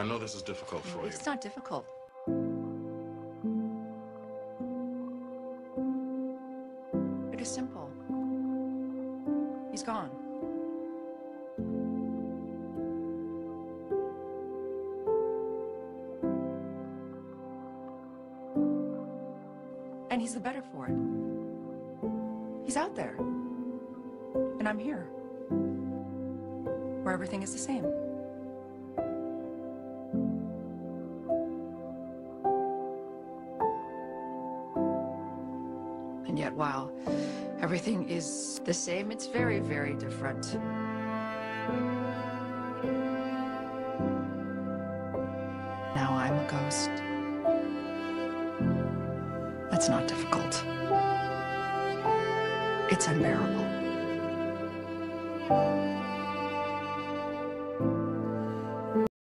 I know this is difficult for you. It's not difficult. It is simple. He's gone. And he's the better for it. He's out there. And I'm here. Where everything is the same. And yet, while everything is the same, it's very, very different. Now I'm a ghost. That's not difficult. It's unbearable.